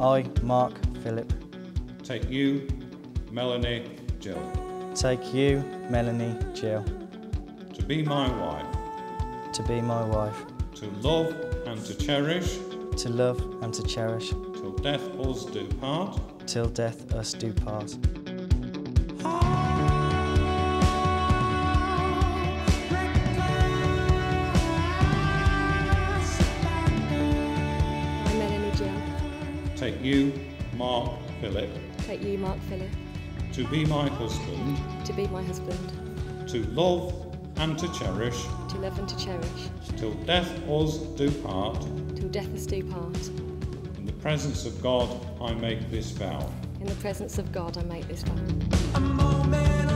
I, Mark Philip, take you, Melanie Jill, take you, Melanie Jill, to be my wife, to be my wife, to love and to cherish. To love and to cherish, till death us do part. till death us do part. Take you, Mark Philip, take you, Mark Philip, to be my husband, to be my husband, to love and to cherish to love and to cherish, till death us do part. till death us do part. In the presence of God, I make this vow. In the presence of God, I make this vow. A moment